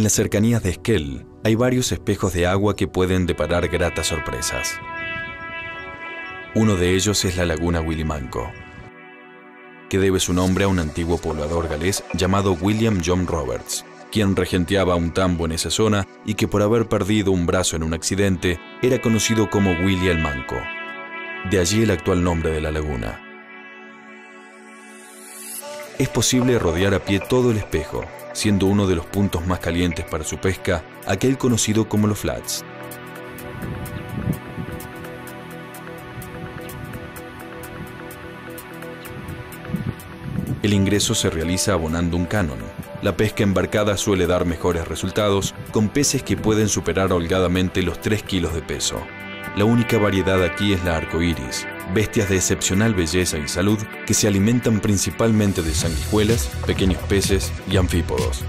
En las cercanías de Esquel hay varios espejos de agua que pueden deparar gratas sorpresas. Uno de ellos es la laguna Willimanco, que debe su nombre a un antiguo poblador galés llamado William John Roberts, quien regenteaba un tambo en esa zona y que por haber perdido un brazo en un accidente era conocido como Willy el Manco. De allí el actual nombre de la laguna. Es posible rodear a pie todo el espejo, siendo uno de los puntos más calientes para su pesca aquel conocido como los flats. El ingreso se realiza abonando un canon. La pesca embarcada suele dar mejores resultados con peces que pueden superar holgadamente los 3 kilos de peso. La única variedad aquí es la arcoíris, bestias de excepcional belleza y salud que se alimentan principalmente de sanguijuelas, pequeños peces y anfípodos.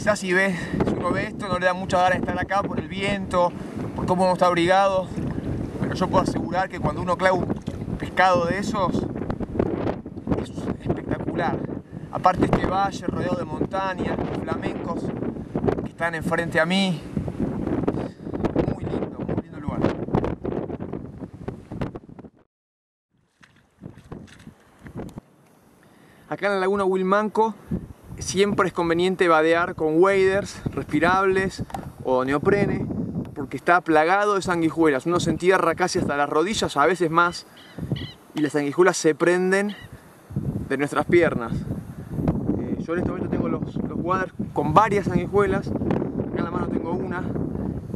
Quizás si, ves, si uno ve esto no le da mucha ganas de estar acá por el viento, por cómo uno está abrigado, pero yo puedo asegurar que cuando uno clava un pescado de esos, es espectacular. Aparte este valle rodeado de montañas, flamencos que están enfrente a mí. Acá en la laguna Wilmanco siempre es conveniente vadear con waders respirables o neoprene porque está plagado de sanguijuelas. Uno se entierra casi hasta las rodillas, a veces más, y las sanguijuelas se prenden de nuestras piernas. Eh, yo en este momento tengo los, waders con varias sanguijuelas, acá en la mano tengo una,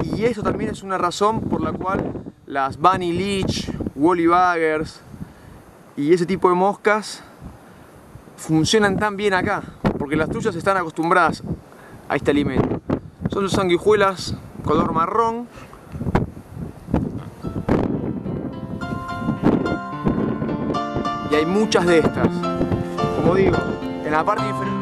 y eso también es una razón por la cual las bunny leech, woolly buggers y ese tipo de moscas funcionan tan bien acá porque las tuyas están acostumbradas a este alimento. Son sanguijuelas color marrón. Y hay muchas de estas. Como digo, en la parte inferior